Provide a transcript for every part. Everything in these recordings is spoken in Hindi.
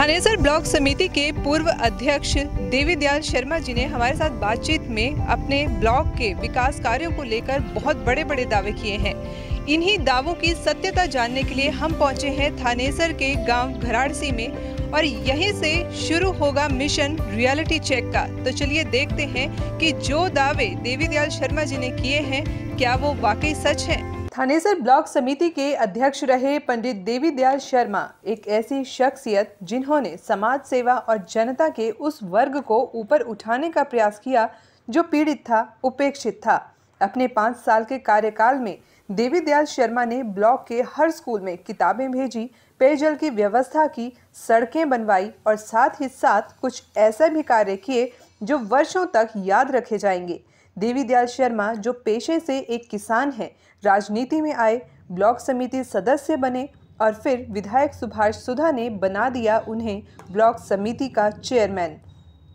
थानेसर ब्लॉक समिति के पूर्व अध्यक्ष देवी दयाल शर्मा जी ने हमारे साथ बातचीत में अपने ब्लॉक के विकास कार्यों को लेकर बहुत बड़े बड़े दावे किए हैं। इन्हीं दावों की सत्यता जानने के लिए हम पहुँचे हैं थानेसर के गाँव घराड़सी में और यहीं से शुरू होगा मिशन रियलिटी चेक का। तो चलिए देखते हैं कि जो दावे देवी दयाल शर्मा जी ने किए हैं, क्या वो वाकई सच हैं? थानेसर ब्लॉक समिति के अध्यक्ष रहे पंडित देवी दयाल शर्मा। एक ऐसी शख्सियत जिन्होंने समाज सेवा और जनता के उस वर्ग को ऊपर उठाने का प्रयास किया, जो पीड़ित था, उपेक्षित था। अपने पाँच साल के कार्यकाल में देवी दयाल शर्मा ने ब्लॉक के हर स्कूल में किताबें भेजी, पेयजल की व्यवस्था की, सड़कें बनवाई और साथ ही साथ कुछ ऐसे भी कार्य किए, जो वर्षों तक याद रखे जाएँगे। देवी दयाल शर्मा, जो पेशे से एक किसान हैं, राजनीति में आए, ब्लॉक समिति सदस्य बने और फिर विधायक सुभाष सुधा ने बना दिया उन्हें ब्लॉक समिति का चेयरमैन।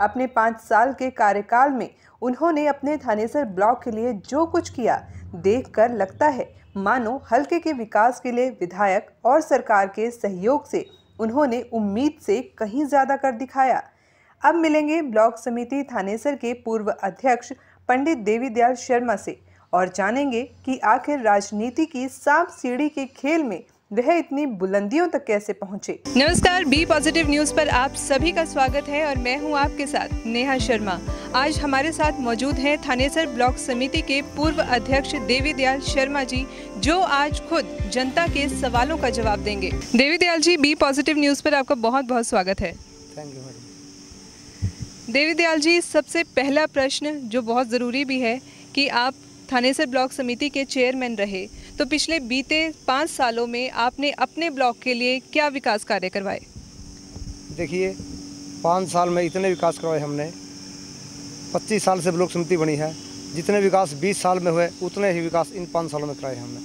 अपने पाँच साल के कार्यकाल में उन्होंने अपने थानेसर ब्लॉक के लिए जो कुछ किया, देखकर लगता है, मानो हल्के के विकास के लिए विधायक और सरकार के सहयोग से उन्होंने उम्मीद से कहीं ज़्यादा कर दिखाया। अब मिलेंगे ब्लॉक समिति थानेसर के पूर्व अध्यक्ष पंडित देवी दयाल शर्मा से और जानेंगे कि आखिर राजनीति की सांप सीढ़ी के खेल में वह इतनी बुलंदियों तक कैसे पहुँचे। नमस्कार बी पॉजिटिव न्यूज़ पर आप सभी का स्वागत है और मैं हूँ आपके साथ नेहा शर्मा। आज हमारे साथ मौजूद हैं थानेसर ब्लॉक समिति के पूर्व अध्यक्ष देवी दयाल शर्मा जी जो आज खुद जनता के सवालों का जवाब देंगे। Devi Dayal ji B positive news पर आपका बहुत बहुत स्वागत है। थैंक यू देवी दयाल जी, सबसे पहला प्रश्न जो बहुत ज़रूरी भी है कि आप थानेसर ब्लॉक समिति के चेयरमैन रहे तो पिछले बीते पाँच सालों में आपने अपने ब्लॉक के लिए क्या विकास कार्य करवाए? देखिए, पाँच साल में इतने विकास करवाए हमने। पच्चीस साल से ब्लॉक समिति बनी है। जितने विकास बीस साल में हुए, उतने ही विकास इन पाँच सालों में कराए हमने।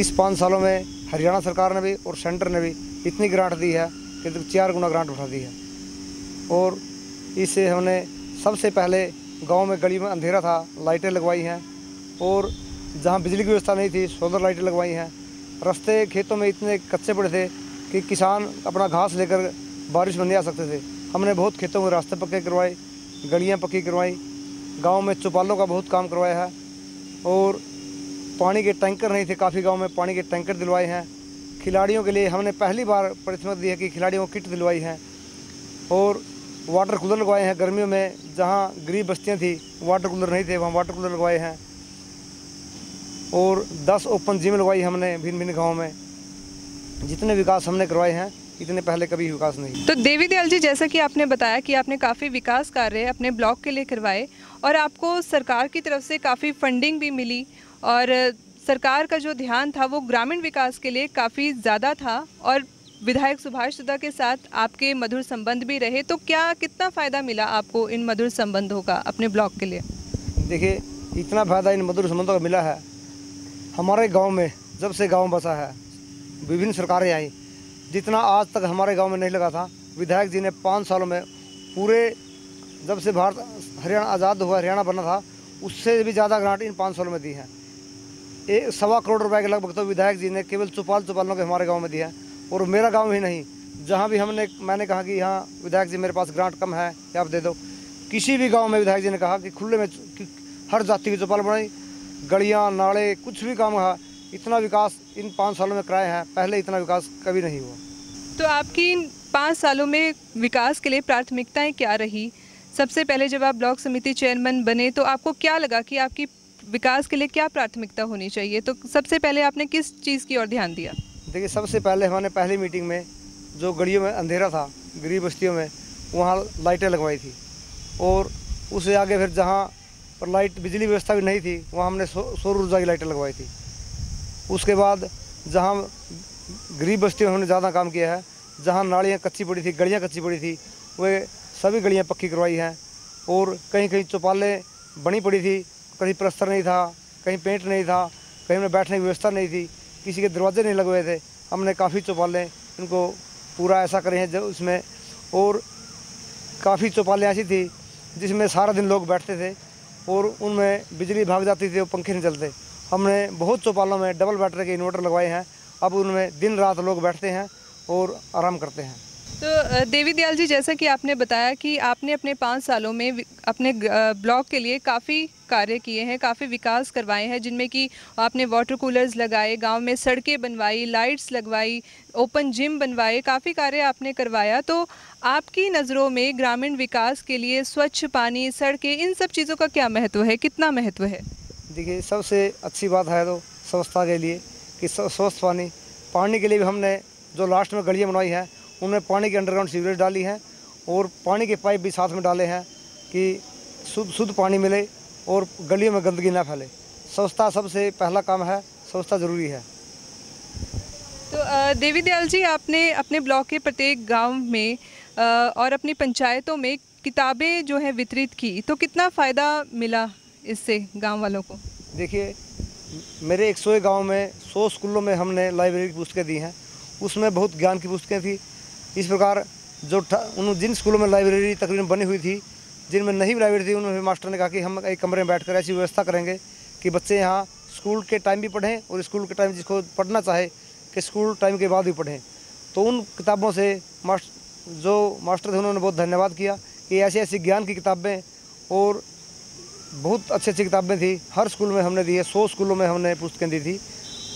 इस पाँच सालों में हरियाणा सरकार ने भी और सेंटर ने भी इतनी ग्रांट दी है कि चार गुना ग्रांट उठा दी है। और इसे हमने सबसे पहले गाँव में गली में अंधेरा था, लाइटें लगवाई हैं और जहाँ बिजली की व्यवस्था नहीं थी, सोलर लाइटें लगवाई हैं। रास्ते, खेतों में इतने कच्चे पड़े थे कि किसान अपना घास लेकर बारिश में नहीं आ सकते थे। हमने बहुत खेतों में रास्ते पक्के करवाए, गलियाँ पक्की करवाई, गाँव में चौपालों का बहुत काम करवाया है और पानी के टैंकर नहीं थे, काफ़ी गाँव में पानी के टैंकर दिलवाए हैं। खिलाड़ियों के लिए हमने पहली बार परिश्रम दी है कि खिलाड़ियों को किट दिलवाई है और वाटर कूलर लगवाए हैं गर्मियों में, जहाँ गरीब बस्तियाँ थी, वाटर कूलर नहीं थे, वहाँ वाटर कूलर लगवाए हैं। और 10 ओपन जिम लगवाई हमने भिन्न भिन्न गाँव में। जितने विकास हमने करवाए हैं, इतने पहले कभी विकास नहीं। तो देवी दयाल जी, जैसा कि आपने बताया कि आपने काफ़ी विकास कार्य अपने ब्लॉक के लिए करवाए, और आपको सरकार की तरफ़ से काफ़ी फंडिंग भी मिली, और सरकार का जो ध्यान था, वो ग्रामीण विकास के लिए काफ़ी ज़्यादा था, और विधायक सुभाष सुधा के साथ आपके मधुर संबंध भी रहे तो क्या कितना फ़ायदा मिला आपको इन मधुर संबंधों का अपने ब्लॉक के लिए? देखिए, इतना फ़ायदा इन मधुर संबंधों का मिला है। हमारे गाँव में जब से गाँव बसा है, विभिन्न सरकारें आई, जितना आज तक हमारे गाँव में नहीं लगा था, विधायक जी ने पाँच सालों में पूरे जब से भारत, हरियाणा आज़ाद हुआ, हरियाणा बना था, उससे भी ज़्यादा ग्रांट इन पाँच सालों में दी है। एक सवा करोड़ रुपए के लगभग तो विधायक जी ने केवल चौपाल चौपालों के हमारे गाँव में दिया है। और मेरा गाँव ही नहीं। जहाँ भी हमने, मैंने कहा कि यहाँ विधायक जी, मेरे पास ग्रांट कम है, या आप दे दो। किसी भी गाँव में विधायक जी ने कहा कि खुले में हर जाति की चौपाल बनाई, गलियाँ, नाले, कुछ भी काम कहा इतना विकास इन पाँच सालों में कराए हैं, पहले इतना विकास कभी नहीं हुआ। तो आपकी इन पाँच सालों में विकास के लिए प्राथमिकताएँ क्या रही? सबसे पहले जब आप ब्लॉक समिति चेयरमैन बने तो आपको क्या लगा कि आपकी विकास के लिए क्या प्राथमिकता होनी चाहिए? तो सबसे पहले आपने किस चीज़ की ओर ध्यान दिया? देखिए, सबसे पहले हमने पहली मीटिंग में जो गलियों में अंधेरा था, गरीब बस्तियों में, वहाँ लाइटें लगवाई थी। और उससे आगे फिर जहाँ पर लाइट, बिजली व्यवस्था भी नहीं थी, वहाँ हमने सौर ऊर्जा की लाइटें लगवाई थी। उसके बाद जहाँ गरीब बस्तियों में हमने ज़्यादा काम किया है, जहाँ नालियाँ कच्ची पड़ी थी, गलियाँ कच्ची पड़ी थी, वे सभी गलियाँ पक्की करवाई हैं। और कहीं कहीं चौपालें बनी पड़ी थी, कहीं प्रस्तर नहीं था, कहीं पेंट नहीं था, कहीं में बैठने की व्यवस्था नहीं थी। किसी के दरवाजे नहीं लगे हुए थे। हमने काफ़ी चौपालें, इनको पूरा ऐसा करे हैं जो उसमें। और काफ़ी चौपालें ऐसी थी जिसमें सारा दिन लोग बैठते थे और उनमें बिजली भाग जाती थी और पंखे नहीं चलते। हमने बहुत चौपालों में डबल बैटरी के इन्वर्टर लगवाए हैं। अब उनमें दिन रात लोग बैठते हैं और आराम करते हैं। तो देवी दयाल जी, जैसा कि आपने बताया कि आपने अपने पाँच सालों में अपने ब्लॉक के लिए काफ़ी कार्य किए हैं, काफ़ी विकास करवाए हैं, जिनमें कि आपने वाटर कूलर्स लगाए, गाँव में सड़कें बनवाई, लाइट्स लगवाई, ओपन जिम बनवाए, काफ़ी कार्य आपने करवाया। तो आपकी नज़रों में ग्रामीण विकास के लिए स्वच्छ पानी, सड़कें, इन सब चीज़ों का क्या महत्व है, कितना महत्व है? देखिए, सबसे अच्छी बात है तो स्वच्छता के लिए कि स्व- स्वस्थ पानी पानी के लिए भी हमने जो लास्ट में गलियाँ बनवाई हैं उनमें पानी की अंडरग्राउंड सीवरेज डाली हैं और पानी के पाइप भी साथ में डाले हैं कि शुद्ध शुद्ध पानी मिले और गलियों में गंदगी ना फैले। स्वच्छता सबसे पहला काम है स्वच्छता ज़रूरी है। तो देवी दयाल जी आपने अपने ब्लॉक के प्रत्येक गाँव में और अपनी पंचायतों में किताबें जो है वितरित की तो कितना फ़ायदा मिला इससे गाँव वालों को? देखिए मेरे एक सौ गाँव में सौ स्कूलों में हमने लाइब्रेरी की पुस्तकें दी हैं। उसमें बहुत ज्ञान की पुस्तकें थी। इस प्रकार जो उन जिन स्कूलों में लाइब्रेरी तकरीबन बनी हुई थी, जिनमें नहीं लाइब्रेरी थी उनमें मास्टर ने कहा कि हम एक कमरे में बैठकर ऐसी व्यवस्था करेंगे कि बच्चे यहाँ स्कूल के टाइम भी पढ़ें और स्कूल के टाइम जिसको पढ़ना चाहे कि स्कूल टाइम के बाद भी पढ़ें। तो उन किताबों से मास्ट जो मास्टर थे, उन्होंने बहुत धन्यवाद किया कि ऐसी ऐसी ज्ञान की किताबें और बहुत अच्छी अच्छी किताबें थी। हर स्कूल में हमने दी है, सौ स्कूलों में हमने पुस्तकें दी थी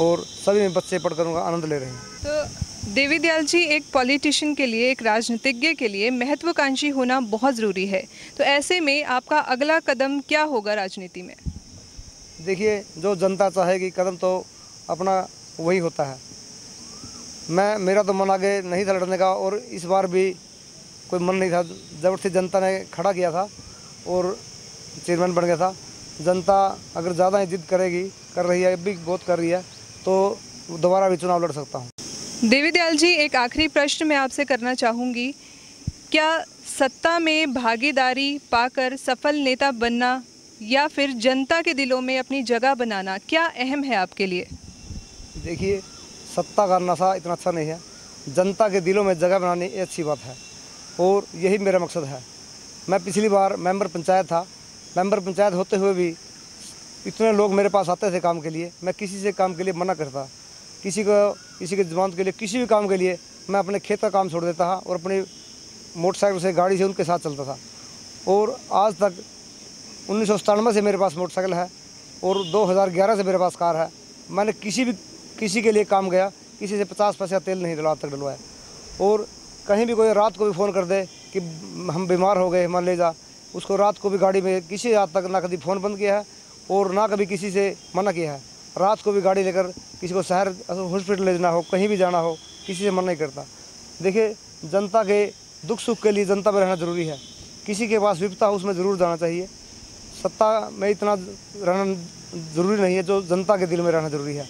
और सभी में बच्चे पढ़कर उनका आनंद ले रहे हैं। तो देवी दयाल जी, एक पॉलिटिशियन के लिए, एक राजनीतिज्ञ के लिए महत्वाकांक्षी होना बहुत ज़रूरी है। तो ऐसे में आपका अगला कदम क्या होगा राजनीति में? देखिए, जो जनता चाहेगी कदम तो अपना वही होता है। मैं, मेरा तो मन आगे नहीं था लड़ने का और इस बार भी कोई मन नहीं था। ज़बरदस्ती जनता ने खड़ा किया था और चेयरमैन बन गया था। जनता अगर ज़्यादा ही जिद करेगी, कर रही है अब भी बहुत कर रही है तो दोबारा भी चुनाव लड़ सकता हूँ। देवी दयाल जी, एक आखिरी प्रश्न मैं आपसे करना चाहूँगी। क्या सत्ता में भागीदारी पाकर सफल नेता बनना या फिर जनता के दिलों में अपनी जगह बनाना, क्या अहम है आपके लिए? देखिए, सत्ता का नशा इतना अच्छा नहीं है। जनता के दिलों में जगह बनानी ये अच्छी बात है। और यही मेरा मकसद है। मैं पिछली बार मेंबर पंचायत था। मेंबर पंचायत होते हुए भी इतने लोग मेरे पास आते थे काम के लिए। मैं किसी से काम के लिए मना करता। किसी को किसी के जमानत के लिए, किसी भी काम के लिए मैं अपने खेत का काम छोड़ देता था और अपनी मोटरसाइकिल से गाड़ी से उनके साथ चलता था। और आज तक उन्नीस सौ सतानवे से मेरे पास मोटरसाइकिल है और 2011 से मेरे पास कार है। मैंने किसी भी, किसी के लिए काम गया, किसी से पचास पैसा तेल नहीं डलवा तक डलवाया। और कहीं भी कोई रात को भी फ़ोन कर दे कि हम बीमार हो गए, मान ले जा। उसको रात को भी गाड़ी में किसी रात तक ना कभी फ़ोन बंद किया है और ना कभी किसी से मना किया है। रात को भी गाड़ी लेकर किसी को शहर हॉस्पिटल ले जाना हो, कहीं भी जाना हो, किसी से मन नहीं करता। देखिए, जनता के दुख सुख के लिए जनता में रहना ज़रूरी है। किसी के पास विपता हो, उसमें ज़रूर जाना चाहिए। सत्ता में इतना रहना ज़रूरी नहीं है जो जनता के दिल में रहना ज़रूरी है।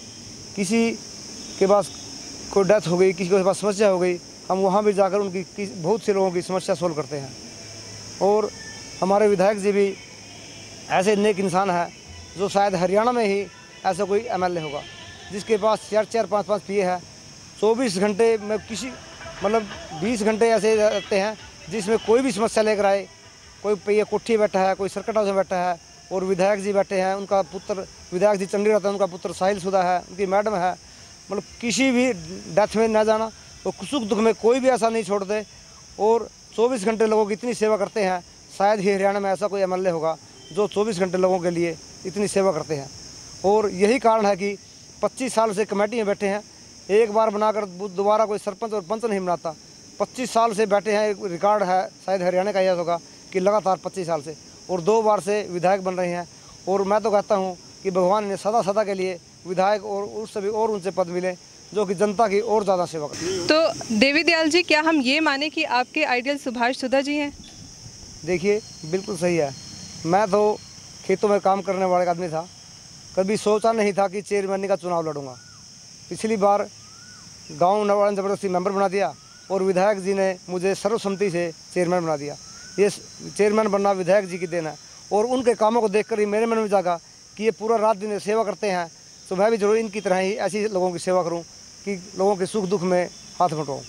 किसी के पास कोई डेथ हो गई, किसी के पास समस्या हो गई, हम वहाँ भी जाकर उनकी बहुत से लोगों की समस्या सोल्व करते हैं। और हमारे विधायक जी भी ऐसे नेक इंसान है, जो शायद हरियाणा में ही ऐसा कोई एमएलए होगा, जिसके पास चार चार, पाँच पाँच पी है। चौबीस घंटे में किसी मतलब बीस घंटे ऐसे रहते हैं, जिसमें कोई भी समस्या लेकर आए, कोई पे कोठी बैठा है, कोई सर्कट हाउस में बैठा है, और विधायक जी बैठे हैं, उनका पुत्र, विधायक जी चंडीगढ़ रहता है, उनका पुत्र साहिल सुधा है, उनकी मैडम है मतलब किसी भी डेथ में ना जाना तो सुख दुख में कोई भी ऐसा नहीं छोड़ते और 24 घंटे लोगों की इतनी सेवा करते हैं, शायद ही हरियाणा में ऐसा कोई एमएलए होगा, जो 24 घंटे लोगों के लिए इतनी सेवा करते हैं। और यही कारण है कि 25 साल से कमेटी में बैठे हैं। एक बार बनाकर दोबारा कोई सरपंच और पंच नहीं बनाता। 25 साल से बैठे हैं एक रिकॉर्ड है शायद हरियाणा का यह होगा कि लगातार 25 साल से। और दो बार से विधायक बन रहे हैं। और मैं तो कहता हूँ कि भगवान ने सदा सदा के लिए विधायक और उससे भी और उनसे पद मिले जो कि जनता की और ज़्यादा सेवा करें तो देवी दयाल जी क्या हम ये माने कि आपके आइडियल सुभाष सुधा जी हैं? देखिए बिल्कुल सही है। मैं तो खेतों में काम करने वाले आदमी था। कभी सोचा नहीं था कि चेयरमैन का चुनाव लड़ूँगा। पिछली बार गाँव नवाड़ा ने ज़बरदस्ती मेंबर बना दिया और विधायक जी ने मुझे सर्वसम्मति से चेयरमैन बना दिया। ये चेयरमैन बनना विधायक जी की देन है। और उनके कामों को देखकर ही मेरे मन में जागा कि ये पूरा रात दिन सेवा करते हैं। तो मैं भी ज़रूर इनकी तरह ही ऐसी लोगों की सेवा करूँ कि लोगों के सुख दुख में हाथ बटाऊँ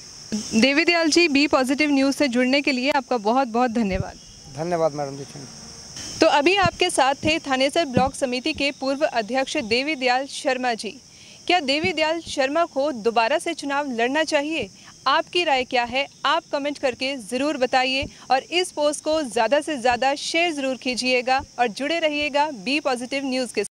Devi Dayal ji B positive news से जुड़ने के लिए आपका बहुत बहुत धन्यवाद। धन्यवाद मैडम जी थैंक यू। तो अभी आपके साथ थे थानेसर ब्लॉक समिति के पूर्व अध्यक्ष देवी दयाल शर्मा जी। क्या देवी दयाल शर्मा को दोबारा से चुनाव लड़ना चाहिए? आपकी राय क्या है? आप कमेंट करके ज़रूर बताइए और इस पोस्ट को ज़्यादा से ज़्यादा शेयर ज़रूर कीजिएगा और जुड़े रहिएगा बी पॉजिटिव न्यूज़ के